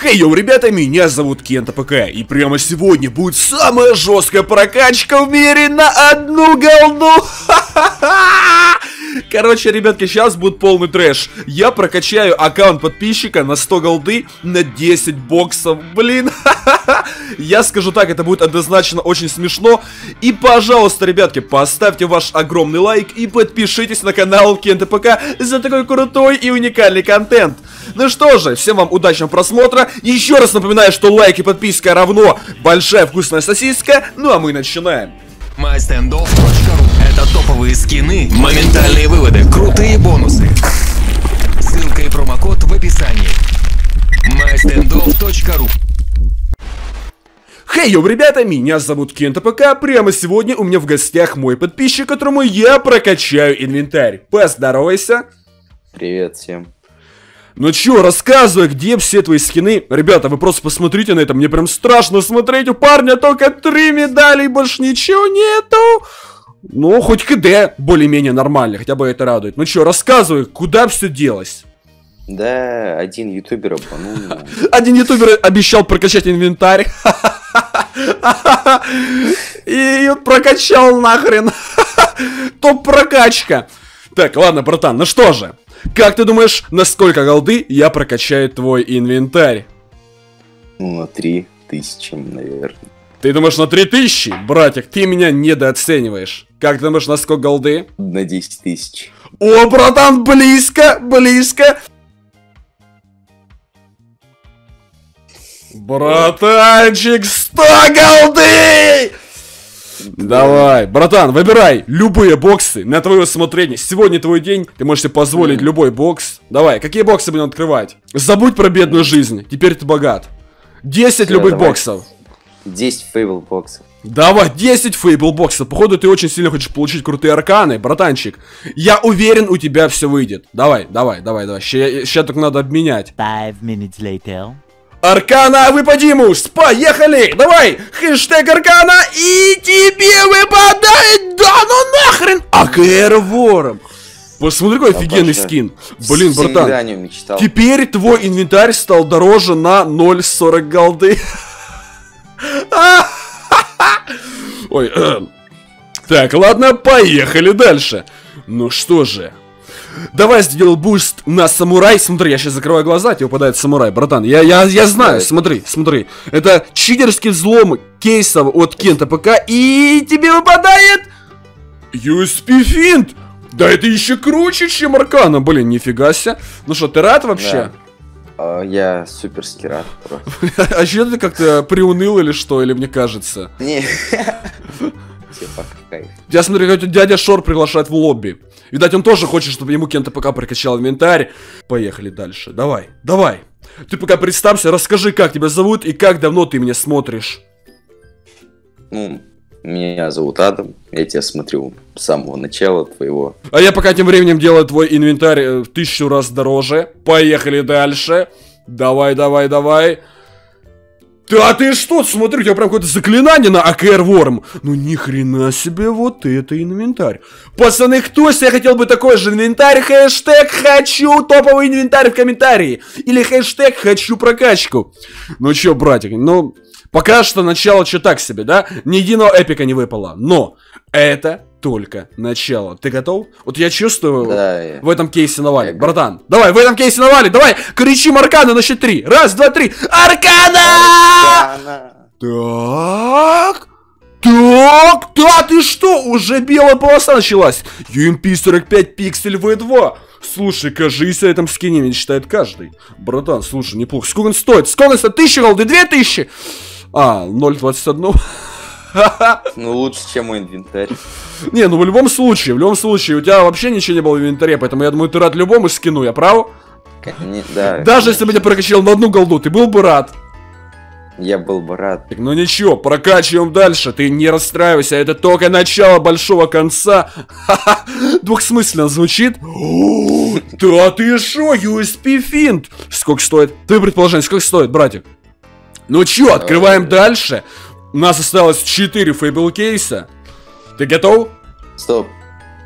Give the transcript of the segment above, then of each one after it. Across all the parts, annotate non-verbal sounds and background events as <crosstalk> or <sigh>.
Хей, йоу, ребята, меня зовут Кента ПК, и прямо сегодня будет самая жесткая прокачка в мире на одну голду. Короче, ребятки, сейчас будет полный трэш. Я прокачаю аккаунт подписчика на 100 голды на 10 боксов. Блин, я скажу так, это будет однозначно очень смешно. И, пожалуйста, ребятки, поставьте ваш огромный лайк и подпишитесь на канал Кента ПК за такой крутой и уникальный контент. Ну что же, всем вам удачного просмотра. Еще раз напоминаю, что лайк и подписка равно большая вкусная сосиска. Ну а мы начинаем. MyStandOff.ru Это топовые скины, моментальные выводы, крутые бонусы. Ссылка и промокод в описании. MyStandOff.ru Хей, йоу, ребята, меня зовут Кента ПК. Прямо сегодня у меня в гостях мой подписчик, которому я прокачаю инвентарь. Поздоровайся. Привет всем. Ну чё, рассказывай, где все твои скины? Ребята, вы просто посмотрите на это, мне прям страшно смотреть, у парня только три медали, больше ничего нету. Ну, хоть КД более-менее нормально, хотя бы это радует. Ну чё, рассказывай, куда все делось? Да, один ютубер обманул меня. <laughs> Один ютубер обещал прокачать инвентарь. <laughs> И прокачал нахрен. <laughs> Топ прокачка. Так, ладно, братан, ну что же. Как ты думаешь, на сколько голды я прокачаю твой инвентарь? Ну, на три тысячи, наверное. Ты думаешь на 3000? Братик, ты меня недооцениваешь. Как ты думаешь, на сколько голды? На 10 тысяч. О, братан, близко, близко. Братанчик, 100 голды! Давай, братан, выбирай любые боксы на твое усмотрение. Сегодня твой день, ты можешь себе позволить любой бокс. Давай, какие боксы будем открывать? Забудь про бедную жизнь, теперь ты богат. 10 Всё, любых давай. боксов. 10 фейбл боксов. Давай, 10 фейбл боксов. Походу, ты очень сильно хочешь получить крутые арканы, братанчик. Я уверен, у тебя все выйдет. Давай, давай, давай, давай. Сейчас только надо обменять. Five minutes later. Аркана, выпади, муж! Поехали! Давай! Хэштег Аркана, и тебе выпадает! Да ну нахрен! АКР вором! Посмотри, какой офигенный Обожаю. скин. Блин, братан. Теперь твой инвентарь стал дороже на 0.40 голды. <laughs> Ой. <clears throat> Так, ладно, поехали дальше. Ну что же. Давай сделал буст на самурай. Смотри, я сейчас закрываю глаза, тебе выпадает самурай, братан. Я, я, я знаю, смотри, смотри. Это читерский взлом кейсов от Кента ПК. И тебе выпадает... USP финт! Да это еще круче, чем Аркана. Блин, нифига себе. Ну что, ты рад вообще? А, я суперский рад. <laughs> А что ты как-то приуныл или что, или мне кажется? Не. Типа, кайф. Я смотрю, как дядя Шор приглашает в лобби. Видать, он тоже хочет, чтобы ему Кента ПК прокачал инвентарь. Поехали дальше. Давай, давай. Ты пока представься, расскажи, как тебя зовут и как давно ты меня смотришь. Ну, меня зовут Адам. Я тебя смотрю с самого начала твоего. А я пока тем временем делаю твой инвентарь э, в тысячу раз дороже. Поехали дальше. Давай, давай, давай. Да ты что, смотри, у тебя прям какое-то заклинание на АКР Ворм. Ну ни хрена себе, вот это инвентарь. Пацаны, кто себе хотел бы такой же инвентарь? Хэштег хочу топовый инвентарь в комментарии. Или хэштег хочу прокачку. Ну чё, братик, ну... Пока что начало что так себе, да? Ни единого эпика не выпало. Но это только начало. Ты готов? Вот я чувствую Да, я- в этом кейсе навали. Братан, давай, в этом кейсе навали, давай! Кричим Аркана на счет три. Раз, два, три. Аркана! Она. Так. Так, да ты что? Уже белая полоса началась. UMP 45 пиксель V2. Слушай, кажись, о этом скине мечтает каждый. Братан, слушай, неплохо. Сколько он стоит? Сколько он стоит? Тысяча голды? Две тысячи? А, 0.21. <laughs> Ну, лучше, чем мой инвентарь. Не, ну в любом случае, в любом случае, у тебя вообще ничего не было в инвентаре, поэтому я думаю, ты рад любому скину, я прав? Не- Да. Даже если бы я прокачал на одну голду, ты был бы рад. Я был бы рад. Так, ну ничего, прокачиваем дальше, ты не расстраивайся, это только начало большого конца. Ха-ха, двухсмысленно звучит. <gasps> Да ты шо, USP финт. Сколько стоит? Ты предположение, сколько стоит, братик? Ну чё, открываем дальше. У нас осталось 4 фейбл кейса. Ты готов? Стоп.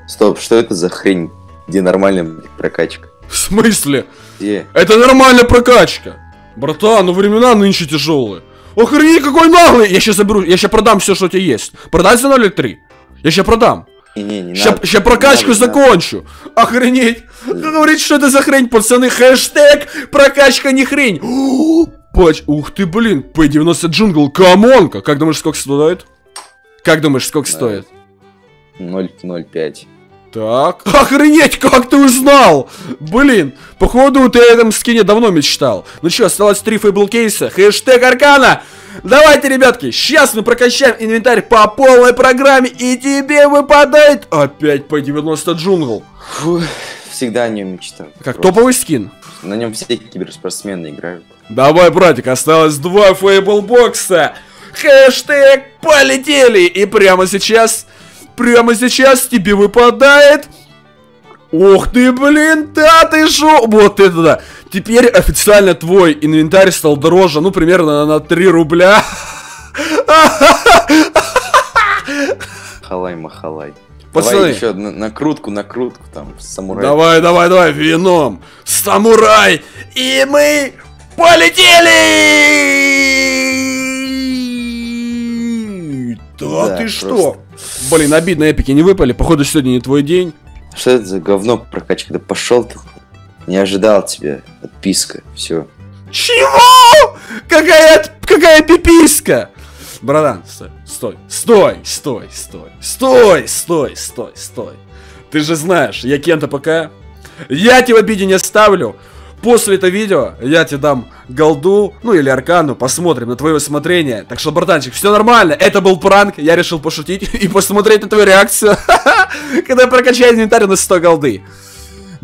Стоп, что это за хрень? Где нормальная прокачка? В смысле? Где? Это нормальная прокачка. Братан, ну времена нынче тяжелые. Охренеть, какой наглый! Я сейчас заберу, я сейчас продам все, что у тебя есть. Продай за 0,3. Я сейчас продам. Не Ща, надо. ща прокачку Не надо, не надо. закончу. Охренеть. Говорит, что это за хрень, пацаны. Хэштег прокачка не хрень. <gasps> О, Пач, ух ты, блин. P90 Jungle, камонка. Как думаешь, сколько стоит? Как думаешь, сколько стоит? 0,05. Так. <laughs> Охренеть, как ты узнал? Блин, походу ты о этом скине давно мечтал. Ну что, осталось три фейбл кейса. Хэштег Аркана. Давайте, ребятки, сейчас мы прокачаем инвентарь по полной программе, и тебе выпадает опять по 90 джунгл. Фу, всегда о нем мечтал. Как Просто. топовый скин. На нем все киберспортсмены играют. Давай, братик, осталось два фейбл бокса. Хэштег полетели. И прямо сейчас, прямо сейчас тебе выпадает... Ух ты, блин, да ты шо? Вот это да. Теперь официально твой инвентарь стал дороже, ну, примерно на 3 рубля. Халай махалай. Пацаны. Давай еще на- накрутку, накрутку там, самурай. Давай, давай, давай, вином. Самурай. И мы полетели! Да, Да, ты просто. что? Блин, обидно, эпики не выпали. Походу, сегодня не твой день. Что это за говно прокачка? Да пошел ты. Не ожидал тебя. Отписка. Все. Чего? Какая, какая пиписка? Братан, стой, стой, стой, стой, стой, стой, стой, стой, стой. Ты же знаешь, я Кента ПК. Я тебя в обиде не оставлю. После этого видео я тебе дам голду, ну или аркану, посмотрим на твое усмотрение. Так что, братанчик, все нормально, это был пранк, я решил пошутить <laughs> и посмотреть на твою реакцию, <laughs> когда прокачаю инвентарь на 100 голды.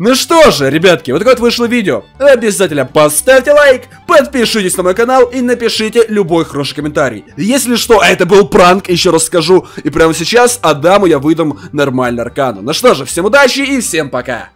Ну что же, ребятки, вот такое вот вышло видео. Обязательно поставьте лайк, подпишитесь на мой канал и напишите любой хороший комментарий. Если что, это был пранк, еще раз скажу. И прямо сейчас Адаму я выдам нормальный аркану. Ну что же, всем удачи и всем пока.